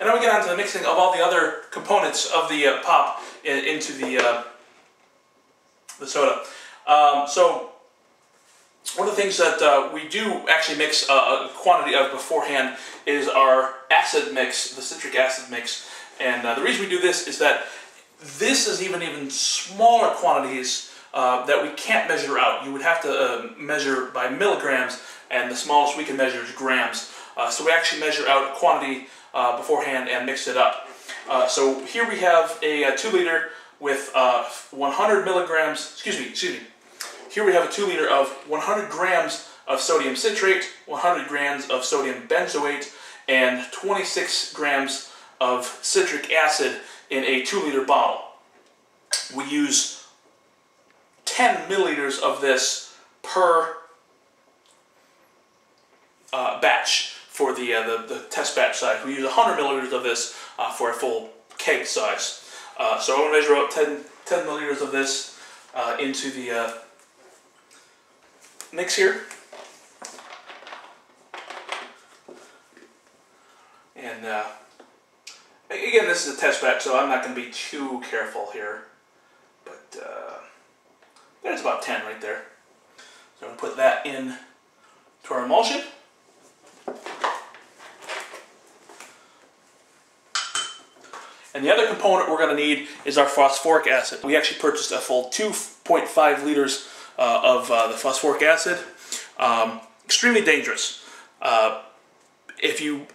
And then we get on to the mixing of all the other components of the uh, pop in, into the, uh, the soda. Um, so one of the things that uh, we do actually mix a, quantity of beforehand is our acid mix, the citric acid mix. And uh, the reason we do this is that this is even even smaller quantities uh, that we can't measure out. You would have to uh, measure by milligrams, and the smallest we can measure is grams. So we actually measure out a quantity uh, beforehand and mix it up. Uh, so here we have a, a 2 liter with uh, 100 milligrams, excuse me, excuse me. Here we have a 2 liter of 100 grams of sodium citrate, 100 grams of sodium benzoate, and 26 grams of citric acid in a 2 liter bottle. We use 10 milliliters of this per uh, batch for the, uh, the, the, test batch size. We use 100 milliliters of this uh, for a full keg size. Uh, so I'm going to measure out 10, 10 milliliters of this uh, into the uh, mix here. And again, this is a test batch, so I'm not going to be too careful here. But there's about 10 right there. So I'm going to put that in to our emulsion. And the other component we're going to need is our phosphoric acid. We actually purchased a full 2.5 liters uh, of uh, the phosphoric acid. Um, extremely dangerous. Uh, if you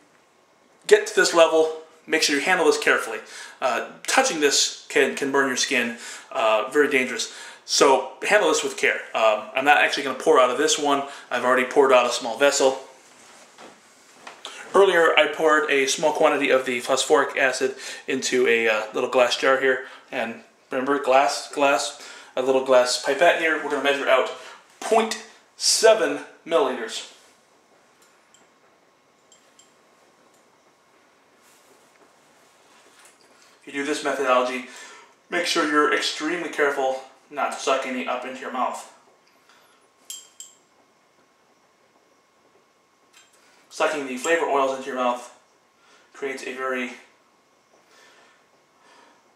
get to this level, make sure you handle this carefully. Uh, touching this can, can burn your skin. Uh, very dangerous. So handle this with care. Um, I'm not actually going to pour out of this one. I've already poured out a small vessel. Earlier, I poured a small quantity of the phosphoric acid into a uh, little glass jar here. And remember, glass, glass, a little glass pipette here. We're going to measure out 0.7 milliliters. If you do this methodology, make sure you're extremely careful not to suck any up into your mouth. Sucking the flavor oils into your mouth creates a very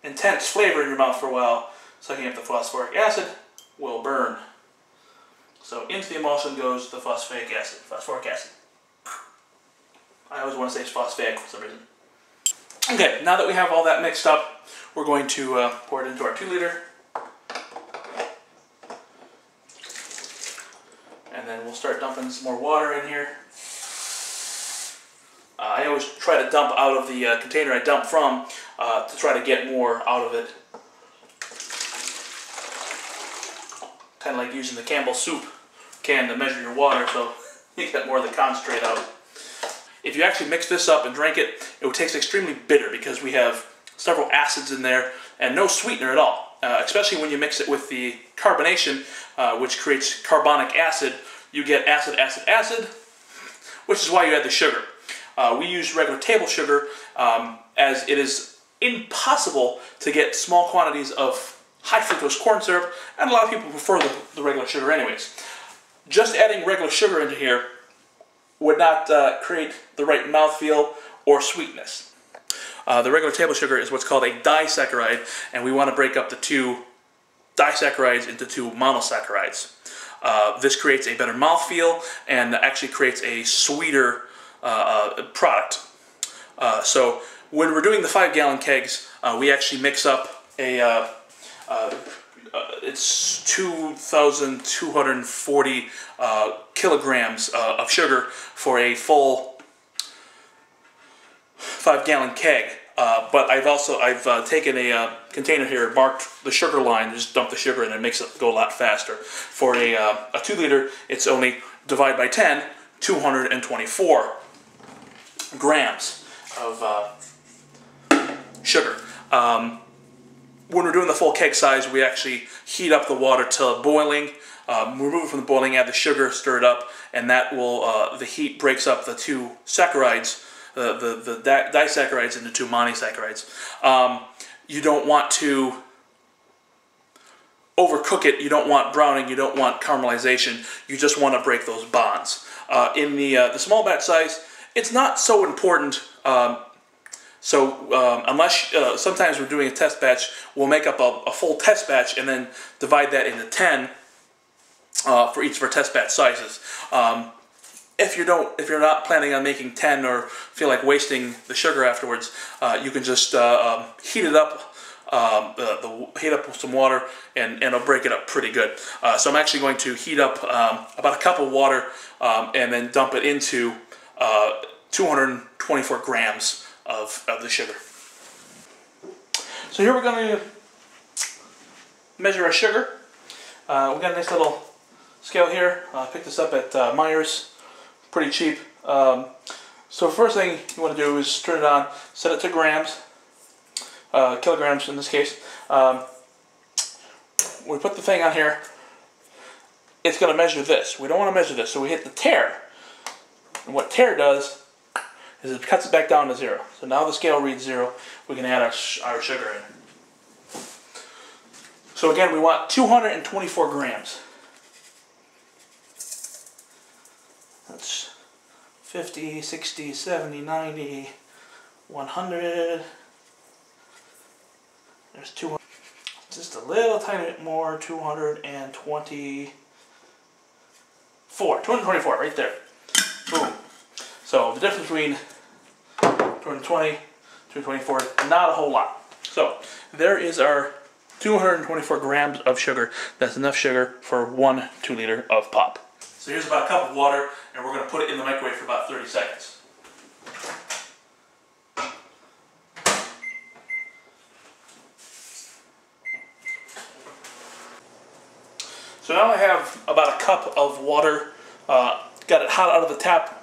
intense flavor in your mouth for a while. Sucking up the phosphoric acid will burn. So into the emulsion goes the phosphoric acid. Phosphoric acid. I always want to say phosphate for some reason. Okay, now that we have all that mixed up, we're going to uh, pour it into our 2 liter. And then we'll start dumping some more water in here. Uh, I always try to dump out of the uh, container I dump from uh, to try to get more out of it. Kind of like using the Campbell soup can to measure your water so you get more of the concentrate out. If you actually mix this up and drink it, it will taste extremely bitter because we have several acids in there and no sweetener at all. Uh, especially when you mix it with the carbonation, uh, which creates carbonic acid, you get acid, acid, acid, which is why you add the sugar. Uh, we use regular table sugar um, as it is impossible to get small quantities of high fructose corn syrup, and a lot of people prefer the, the regular sugar anyways. Just adding regular sugar into here would not uh, create the right mouthfeel or sweetness. Uh, the regular table sugar is what's called a disaccharide, and we want to break up the two disaccharides into two monosaccharides. Uh, this creates a better mouthfeel and actually creates a sweeter uh, uh, product. Uh, so when we're doing the five gallon kegs, we actually mix up a it's 2,240 uh, kilograms uh, of sugar for a full five gallon keg. Uh, but I've also I've taken a container here, marked the sugar line, just dump the sugar in and it makes it go a lot faster. For a, a two liter, it's only divide by 10, 224 grams of uh, sugar. Um, when we're doing the full keg size, we actually heat up the water to boiling, uh, remove it from the boiling, add the sugar, stir it up, and that will, uh, the heat breaks up the two saccharides, the, the, the di disaccharides into two monosaccharides. Um, you don't want to overcook it, you don't want browning, you don't want caramelization, you just want to break those bonds. Uh, in the, uh, the small batch size, it's not so important um, So um, unless uh, sometimes we're doing a test batch, we'll make up a, a, full test batch and then divide that into 10 uh, for each of our test batch sizes. Um, if you don't, if you're not planning on making 10 or feel like wasting the sugar afterwards, uh, you can just uh, um, heat it up um, the, the, heat up with some water and, and it'll break it up pretty good. Uh, so I'm actually going to heat up um, about a cup of water um, and then dump it into uh, 224 grams of, of the sugar. So here we're going to measure our sugar. Uh, we got a nice little scale here. I picked this up at uh, Meijer's, pretty cheap. Um, so first thing you want to do is turn it on, set it to grams, uh, kilograms in this case. Um, we put the thing on here, it's going to measure this. We don't want to measure this, so we hit the tare. And what tare does is it cuts it back down to zero. So now the scale reads zero. We can add our, our sugar in. So again, we want 224 grams. That's 50, 60, 70, 90, 100. There's 200. Just a little tiny bit more, 224. 224, right there. So the difference between 220, 224, not a whole lot. So there is our 224 grams of sugar. That's enough sugar for one two liter of pop. So here's about a cup of water, and we're going to put it in the microwave for about 30 seconds. So now I have about a cup of water, uh, got it hot out of the tap,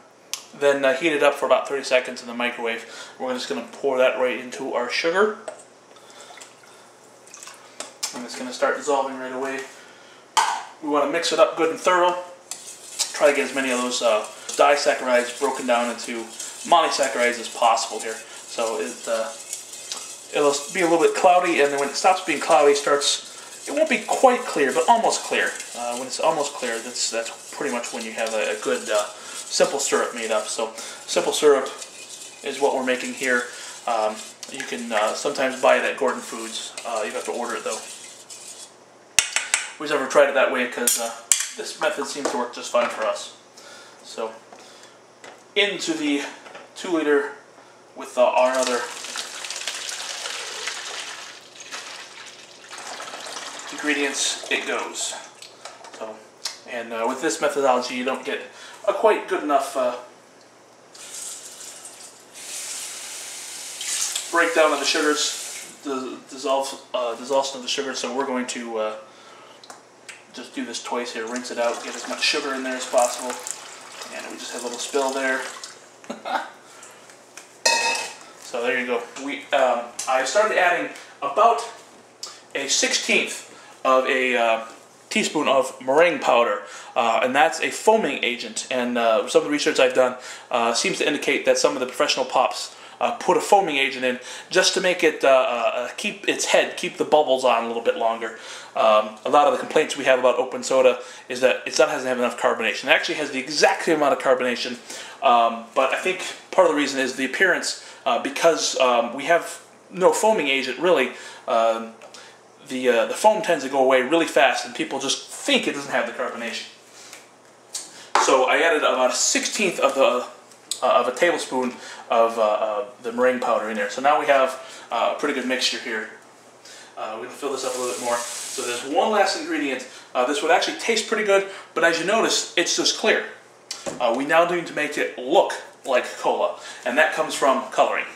then uh, heat it up for about 30 seconds in the microwave. We're just going to pour that right into our sugar. And it's going to start dissolving right away. We want to mix it up good and thorough. Try to get as many of those uh, disaccharides broken down into monosaccharides as possible here. So it, uh, it'll be a little bit cloudy, and then when it stops being cloudy, starts, it won't be quite clear, but almost clear. Uh, when it's almost clear, that's, that's pretty much when you have a, a good uh, simple syrup made up. So simple syrup is what we're making here. Um, you can uh, sometimes buy it at Gordon Foods. Uh, you have to order it though. We've never tried it that way because uh, this method seems to work just fine for us. So into the two liter with our other ingredients it goes. So, and uh, with this methodology you don't get a quite good enough uh, breakdown of the sugars, the dissolve, uh, dissolution of the sugar. So we're going to uh, just do this twice here, rinse it out, get as much sugar in there as possible. And we just have a little spill there. so there you go. We um, I started adding about a 16th of a uh, teaspoon of meringue powder, uh, and that's a foaming agent. And uh, some of the research I've done uh, seems to indicate that some of the professional pops uh, put a foaming agent in just to make it uh, uh, keep its head, keep the bubbles on a little bit longer. Um, a lot of the complaints we have about open soda is that it doesn't have enough carbonation. It actually has the exact same amount of carbonation, um, but I think part of the reason is the appearance because um, we have no foaming agent really. Um, the, uh, the foam tends to go away really fast and people just think it doesn't have the carbonation. So I added about a sixteenth of the uh, of a tablespoon of uh, the meringue powder in there. So now we have uh, a pretty good mixture here. Uh, we're going to fill this up a little bit more. So there's one last ingredient. this would actually taste pretty good, but as you notice, it's just clear. we now need to make it look like cola, and that comes from coloring.